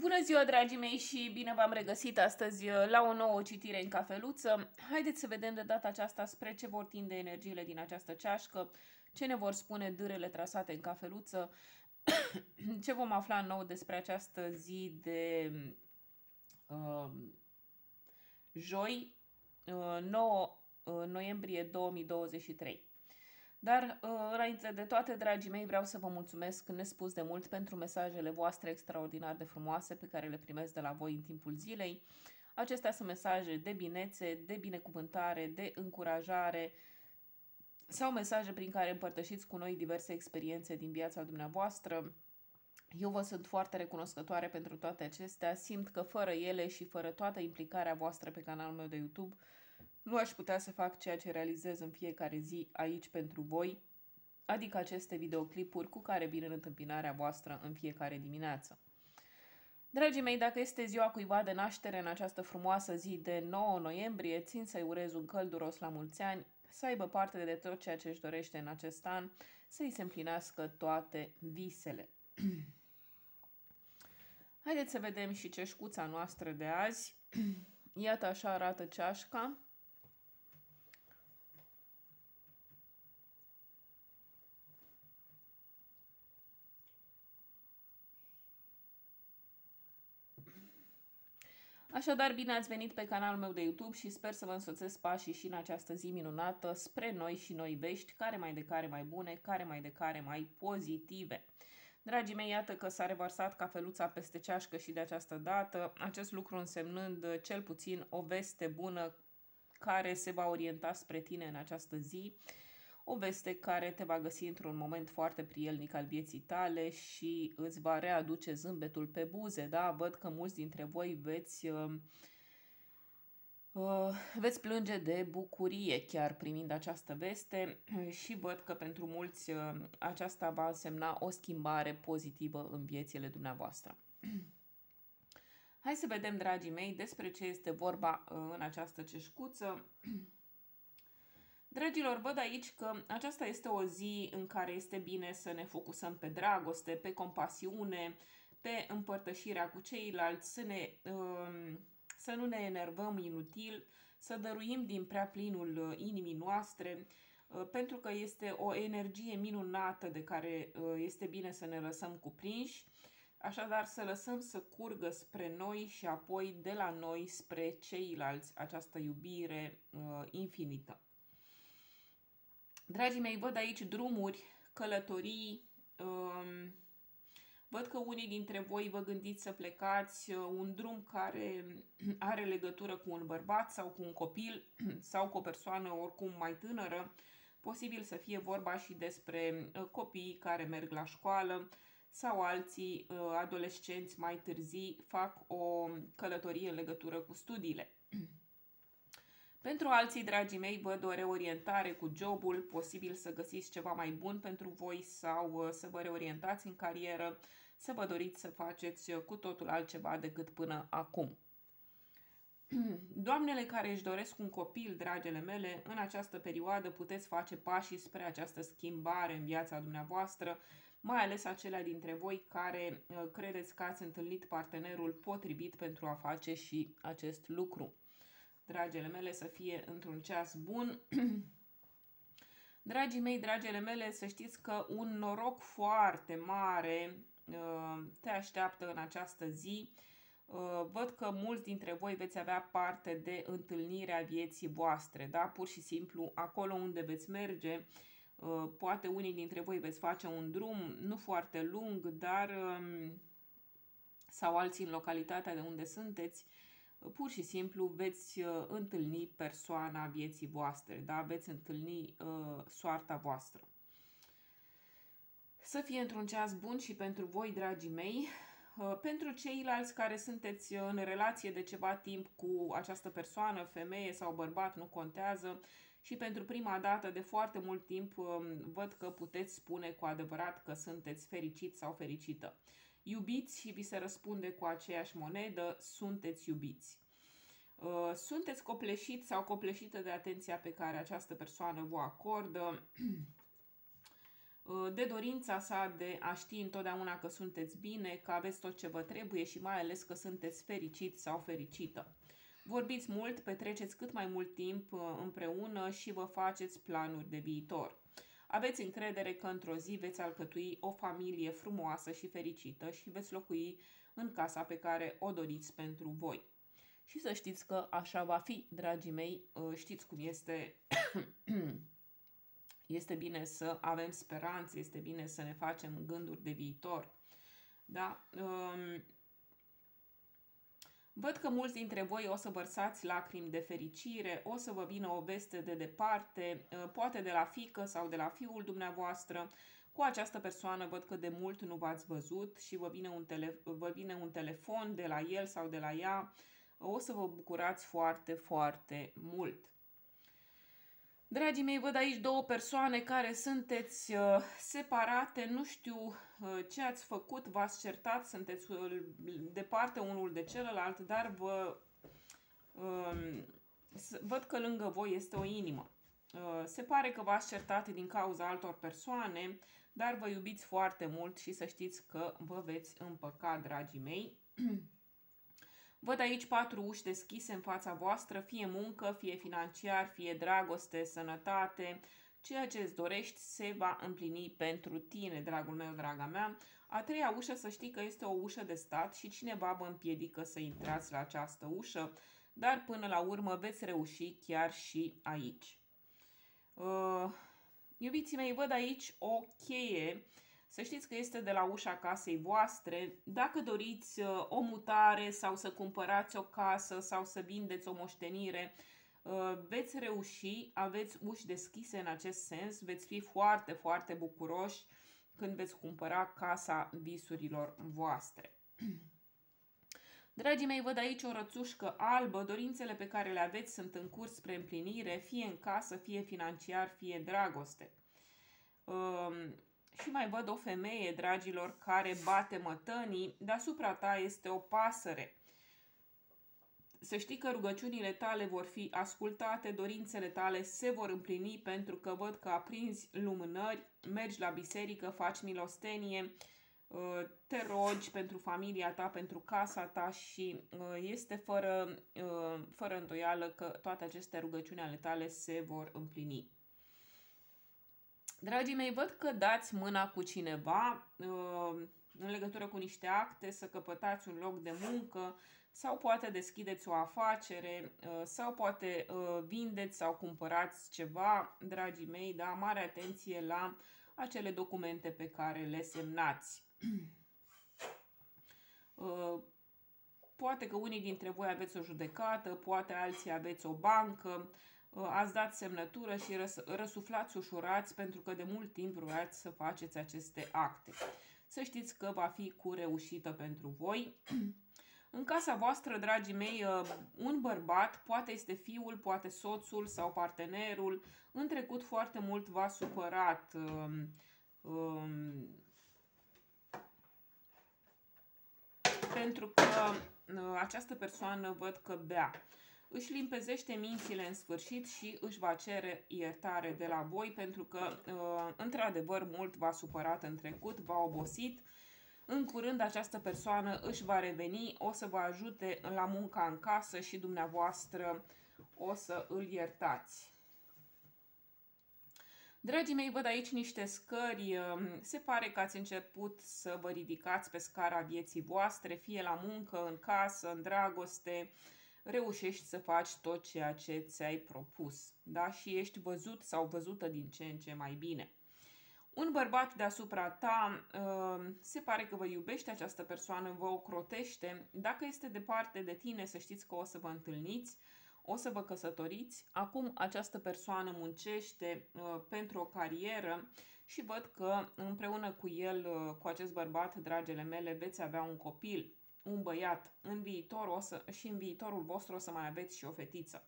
Bună ziua, dragii mei, și bine v-am regăsit astăzi uh, la o nouă citire în cafeluță. Haideți să vedem de data aceasta spre ce vor tinde energiile din această ceașcă, ce ne vor spune dârele trasate în cafeluță, ce vom afla nou despre această zi de uh, joi, uh, 9 uh, noiembrie 2023. Dar, uh, înainte de toate, dragii mei, vreau să vă mulțumesc nespus de mult pentru mesajele voastre extraordinar de frumoase pe care le primesc de la voi în timpul zilei. Acestea sunt mesaje de binețe, de binecuvântare, de încurajare sau mesaje prin care împărtășiți cu noi diverse experiențe din viața dumneavoastră. Eu vă sunt foarte recunoscătoare pentru toate acestea. Simt că fără ele și fără toată implicarea voastră pe canalul meu de YouTube, nu aș putea să fac ceea ce realizez în fiecare zi aici pentru voi, adică aceste videoclipuri cu care vin în întâmpinarea voastră în fiecare dimineață. Dragii mei, dacă este ziua cuiva de naștere în această frumoasă zi de 9 noiembrie, țin să-i urez un călduros la mulți ani, să aibă parte de tot ceea ce își dorește în acest an, să-i se împlinească toate visele. Haideți să vedem și ceșcuța noastră de azi. Iată așa arată ceașca. Așadar, bine ați venit pe canalul meu de YouTube și sper să vă însoțesc pașii și în această zi minunată spre noi și noi vești, care mai de care mai bune, care mai de care mai pozitive. Dragii mei, iată că s-a revărsat cafeluța peste ceașcă și de această dată, acest lucru însemnând cel puțin o veste bună care se va orienta spre tine în această zi o veste care te va găsi într-un moment foarte prielnic al vieții tale și îți va readuce zâmbetul pe buze, da? Văd că mulți dintre voi veți... Uh, uh, veți plânge de bucurie chiar primind această veste și văd că pentru mulți uh, aceasta va însemna o schimbare pozitivă în viețile dumneavoastră. Hai să vedem, dragii mei, despre ce este vorba uh, în această ceșcuță. Dragilor, văd aici că aceasta este o zi în care este bine să ne focusăm pe dragoste, pe compasiune, pe împărtășirea cu ceilalți, să, ne, um, să nu ne enervăm inutil, să dăruim din prea plinul uh, inimii noastre, uh, pentru că este o energie minunată de care uh, este bine să ne lăsăm cuprinși, așadar să lăsăm să curgă spre noi și apoi de la noi spre ceilalți această iubire infinită. Dragii mei, văd aici drumuri, călătorii, um, văd că unii dintre voi vă gândiți să plecați uh, un drum care are legătură cu un bărbat sau cu un copil sau cu o persoană oricum mai tânără. Posibil să fie vorba și despre uh, copii care merg la școală sau alții uh, adolescenți mai târzii fac o călătorie în legătură cu studiile. Pentru alții, dragii mei, văd o reorientare cu jobul, posibil să găsiți ceva mai bun pentru voi sau uh, să vă reorientați în carieră, să vă doriți să faceți uh, cu totul altceva decât până acum. Doamnele care își doresc un copil, dragele mele, în această perioadă puteți face pașii spre această schimbare în viața dumneavoastră, mai ales acelea dintre voi care uh, credeți că ați întâlnit partenerul potrivit pentru a face și acest lucru dragele mele, să fie într-un ceas bun. Dragii mei, dragele mele, să știți că un noroc foarte mare uh, te așteaptă în această zi. Uh, văd că mulți dintre voi veți avea parte de întâlnirea vieții voastre, da? Pur și simplu, acolo unde veți merge, uh, poate unii dintre voi veți face un drum nu foarte lung, dar um, sau alții în localitatea de unde sunteți, pur și simplu veți uh, întâlni persoana vieții voastre, da? veți întâlni uh, soarta voastră. Să fie într-un ceas bun și pentru voi, dragii mei, uh, pentru ceilalți care sunteți în relație de ceva timp cu această persoană, femeie sau bărbat, nu contează, și pentru prima dată de foarte mult timp um, văd că puteți spune cu adevărat că sunteți fericit sau fericită iubiți și vi se răspunde cu aceeași monedă, sunteți iubiți. Uh, sunteți copleșit sau copleșită de atenția pe care această persoană vă acordă. uh, de dorința sa de a ști întotdeauna că sunteți bine, că aveți tot ce vă trebuie și mai ales că sunteți fericit sau fericită. Vorbiți mult, petreceți cât mai mult timp uh, împreună și vă faceți planuri de viitor. Aveți încredere că într-o zi veți alcătui o familie frumoasă și fericită și veți locui în casa pe care o doriți pentru voi. Și să știți că așa va fi, dragii mei, uh, știți cum este. este bine să avem speranțe, este bine să ne facem gânduri de viitor. Da? Um, Văd că mulți dintre voi o să vărsați lacrimi de fericire, o să vă vină o veste de departe, uh, poate de la fică sau de la fiul dumneavoastră. Cu această persoană văd că de mult nu v-ați văzut și vă vine, un tele- vă vine un telefon de la el sau de la ea. O să vă bucurați foarte, foarte mult. Dragii mei, văd aici două persoane care sunteți uh, separate, nu știu uh, ce ați făcut, v-ați certat, sunteți uh, departe unul de celălalt, dar vă uh, văd că lângă voi este o inimă. Uh, se pare că v-ați certat din cauza altor persoane, dar vă iubiți foarte mult și să știți că vă veți împăca, dragii mei. Văd aici patru uși deschise în fața voastră, fie muncă, fie financiar, fie dragoste, sănătate. Ceea ce îți dorești se va împlini pentru tine, dragul meu, draga mea. A treia ușă să știi că este o ușă de stat și cineva vă împiedică să intrați la această ușă, dar până la urmă veți reuși chiar și aici. Uh, iubiții mei, văd aici o cheie să știți că este de la ușa casei voastre. Dacă doriți uh, o mutare sau să cumpărați o casă sau să vindeți o moștenire, uh, veți reuși, aveți uși deschise în acest sens, veți fi foarte, foarte bucuroși când veți cumpăra casa visurilor voastre. Dragii mei, văd aici o rățușcă albă, dorințele pe care le aveți sunt în curs spre împlinire, fie în casă, fie financiar, fie dragoste. Um, și mai văd o femeie, dragilor, care bate mătănii, deasupra ta este o pasăre. Să știi că rugăciunile tale vor fi ascultate, dorințele tale se vor împlini pentru că văd că aprinzi lumânări, mergi la biserică, faci milostenie, uh, te rogi pentru familia ta, pentru casa ta și uh, este fără, uh, fără îndoială că toate aceste rugăciuni ale tale se vor împlini. Dragii mei, văd că dați mâna cu cineva uh, în legătură cu niște acte, să căpătați un loc de muncă sau poate deschideți o afacere uh, sau poate uh, vindeți sau cumpărați ceva, dragii mei, da, mare atenție la acele documente pe care le semnați. Poate că unii dintre voi aveți o judecată, poate alții aveți o bancă, Uh, ați dat semnătură și răs- răsuflați ușurați pentru că de mult timp vreați să faceți aceste acte. Să știți că va fi cu reușită pentru voi. În casa voastră, dragii mei, uh, un bărbat, poate este fiul, poate soțul sau partenerul, în trecut foarte mult v-a supărat. Um, um, pentru că uh, această persoană văd că bea își limpezește mințile în sfârșit și își va cere iertare de la voi pentru că, uh, într-adevăr, mult v-a supărat în trecut, v-a obosit. În curând această persoană își va reveni, o să vă ajute la munca în casă și dumneavoastră o să îl iertați. Dragii mei, văd aici niște scări. Um, se pare că ați început să vă ridicați pe scara vieții voastre, fie la muncă, în casă, în dragoste, reușești să faci tot ceea ce ți-ai propus, da? Și ești văzut sau văzută din ce în ce mai bine. Un bărbat deasupra ta uh, se pare că vă iubește această persoană, vă ocrotește. Dacă este departe de tine, să știți că o să vă întâlniți, o să vă căsătoriți. Acum această persoană muncește uh, pentru o carieră și văd că împreună cu el, uh, cu acest bărbat, dragele mele, veți avea un copil un băiat în viitor o să, și în viitorul vostru o să mai aveți și o fetiță.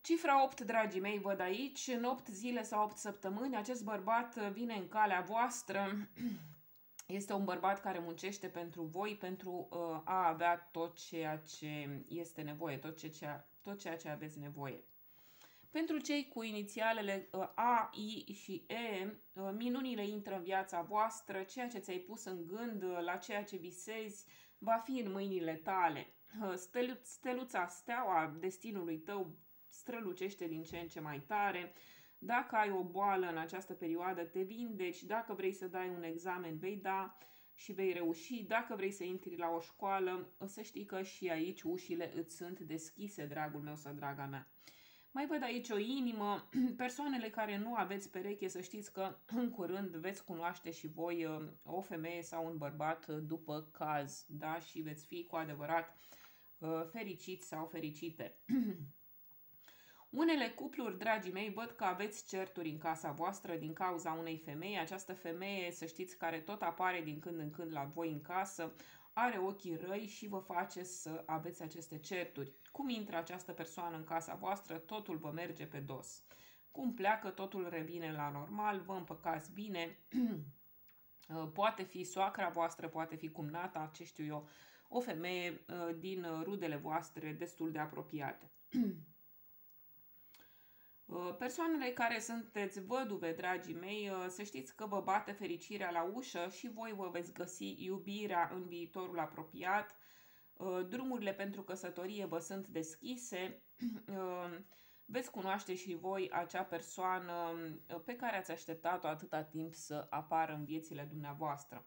Cifra 8, dragii mei, văd aici, în 8 zile sau 8 săptămâni, acest bărbat vine în calea voastră. Este un bărbat care muncește pentru voi, pentru uh, a avea tot ceea ce este nevoie, tot, ce, tot ceea ce aveți nevoie. Pentru cei cu inițialele uh, A, I și E, uh, minunile intră în viața voastră, ceea ce ți-ai pus în gând, uh, la ceea ce visezi, va fi în mâinile tale. Stelu- steluța steaua destinului tău strălucește din ce în ce mai tare. Dacă ai o boală în această perioadă, te vindeci. Dacă vrei să dai un examen, vei da și vei reuși. Dacă vrei să intri la o școală, să știi că și aici ușile îți sunt deschise, dragul meu sau draga mea. Mai văd aici o inimă, persoanele care nu aveți pereche, să știți că în curând veți cunoaște și voi uh, o femeie sau un bărbat uh, după caz, da? Și veți fi cu adevărat uh, fericiți sau fericite. Unele cupluri, dragii mei, văd că aveți certuri în casa voastră din cauza unei femei. Această femeie, să știți, care tot apare din când în când la voi în casă, are ochii răi și vă face să aveți aceste certuri. Cum intră această persoană în casa voastră, totul vă merge pe dos. Cum pleacă, totul revine la normal, vă împăcați bine, poate fi soacra voastră, poate fi cumnata, ce știu eu, o femeie uh, din rudele voastre destul de apropiate. Uh, persoanele care sunteți văduve, dragii mei, uh, să știți că vă bate fericirea la ușă și voi vă veți găsi iubirea în viitorul apropiat. Uh, drumurile pentru căsătorie vă sunt deschise. Veți cunoaște și voi acea persoană pe care ați așteptat-o atâta timp să apară în viețile dumneavoastră.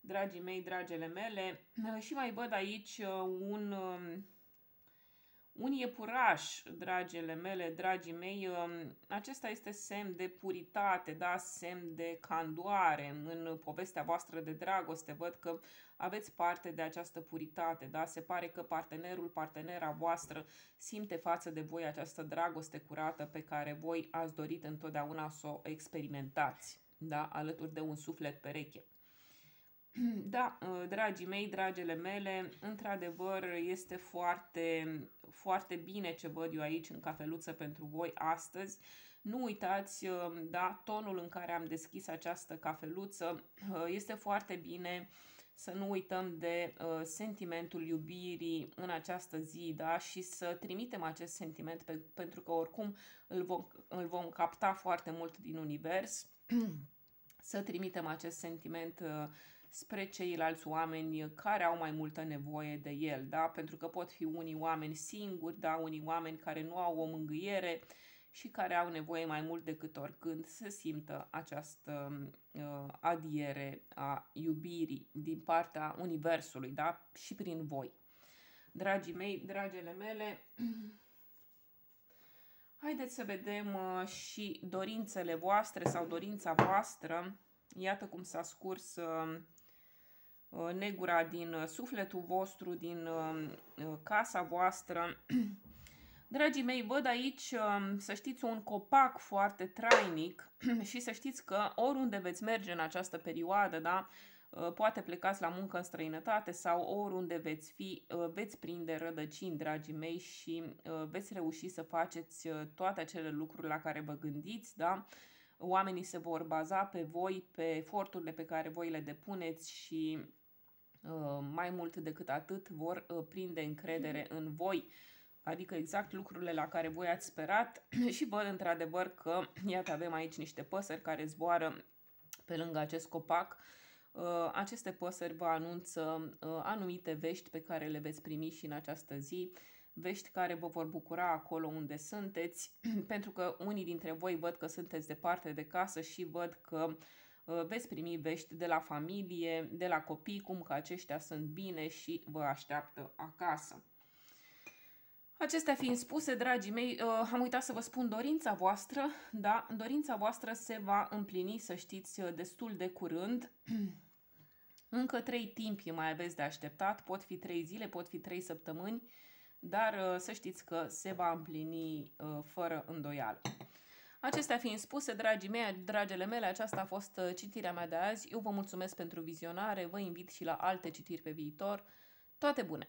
Dragii mei, dragele mele, și mai văd aici un un iepuraș, dragele mele, dragii mei, um, acesta este semn de puritate, da, semn de candoare. În povestea voastră de dragoste văd că aveți parte de această puritate, da? Se pare că partenerul, partenera voastră simte față de voi această dragoste curată pe care voi ați dorit întotdeauna să o experimentați, da? Alături de un suflet pereche. Da, uh, dragii mei, dragele mele, într-adevăr este foarte, foarte bine ce văd eu aici în cafeluță pentru voi astăzi. Nu uitați, uh, da, tonul în care am deschis această cafeluță uh, este foarte bine să nu uităm de uh, sentimentul iubirii în această zi, da, și să trimitem acest sentiment pe, pentru că oricum îl vom, îl vom capta foarte mult din univers. să trimitem acest sentiment uh, spre ceilalți oameni care au mai multă nevoie de el, da? Pentru că pot fi unii oameni singuri, da? Unii oameni care nu au o mângâiere și care au nevoie mai mult decât oricând să simtă această uh, adiere a iubirii din partea Universului, da? Și prin voi. Dragii mei, dragele mele, haideți să vedem uh, și dorințele voastre sau dorința voastră. Iată cum s-a scurs uh, Uh, negura din uh, sufletul vostru, din uh, casa voastră. Dragii mei, văd aici, um, să știți, un copac foarte trainic și să știți că oriunde veți merge în această perioadă, da, poate plecați la muncă în străinătate sau oriunde veți fi, veți prinde rădăcini, dragii mei, și veți reuși să faceți toate acele lucruri la care vă gândiți, da? Oamenii se vor baza pe voi, pe eforturile pe care voi le depuneți și Uh, mai mult decât atât vor uh, prinde încredere în voi, adică exact lucrurile la care voi ați sperat. Și văd într-adevăr că, iată, avem aici niște păsări care zboară pe lângă acest copac. Uh, aceste păsări vă anunță anumite vești pe care le veți primi și în această zi, vești care vă vor bucura acolo unde sunteți, pentru că unii dintre voi văd că sunteți departe de casă și văd că uh, Uh, veți primi vești de la familie, de la copii, cum că aceștia sunt bine și vă așteaptă acasă. Acestea fiind spuse, dragii mei, uh, am uitat să vă spun dorința voastră, da, dorința voastră se va împlini, să știți, uh, destul de curând. Încă trei timpi mai aveți de așteptat, pot fi trei zile, pot fi trei săptămâni, dar să știți că se va împlini fără îndoială. Acestea fiind spuse, dragii mei, dragele mele, aceasta a fost uh, citirea mea de azi. Eu vă mulțumesc pentru vizionare, vă invit și la alte citiri pe viitor. Toate bune!